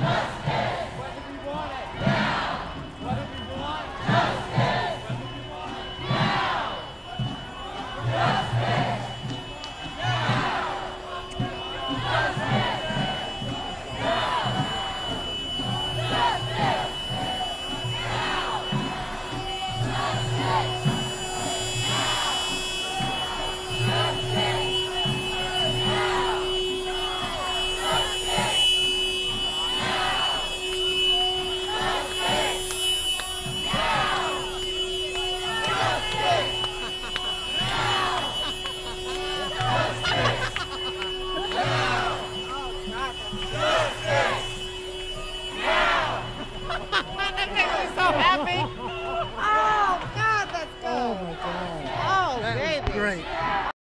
Yes! Yes! happy.